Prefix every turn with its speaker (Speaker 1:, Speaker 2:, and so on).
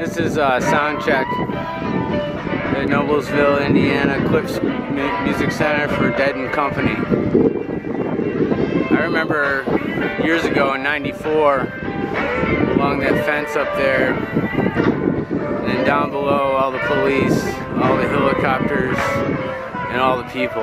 Speaker 1: This is uh, sound check at Noblesville, Indiana, Klipsch Music Center for Dead and Company. I remember years ago in 94, along that fence up there, and down below all the police, all the helicopters, and all the people.